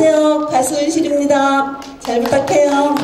안녕하세요. 가수 은실입니다. 잘 부탁해요.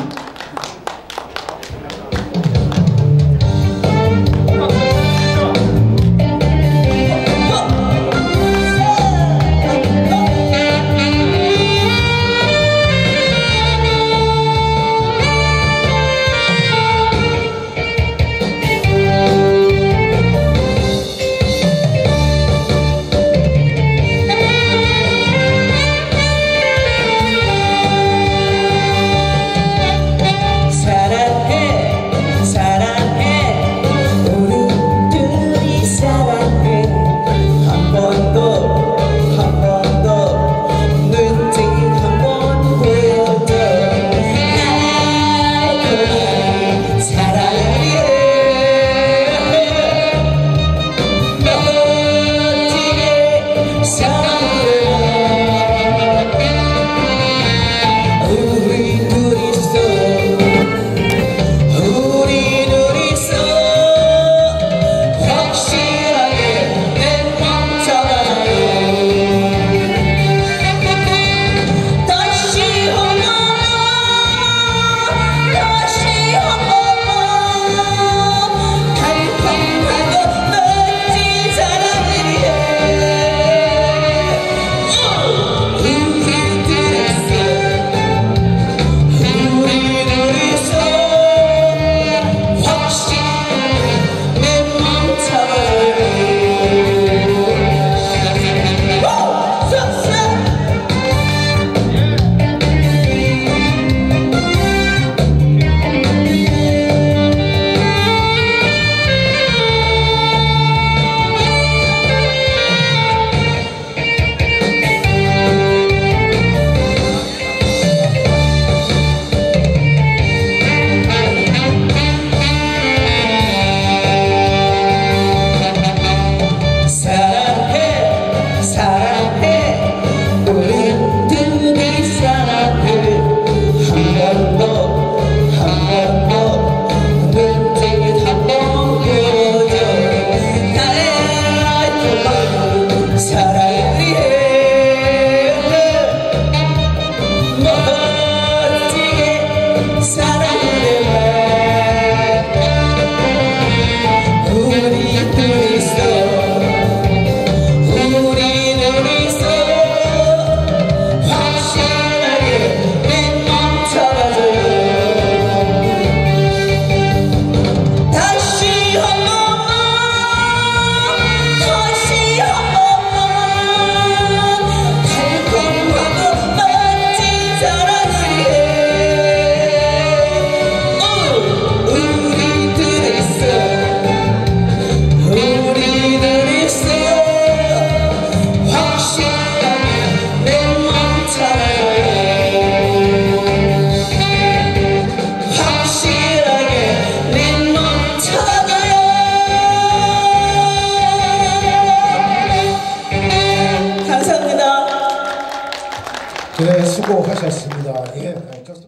那个应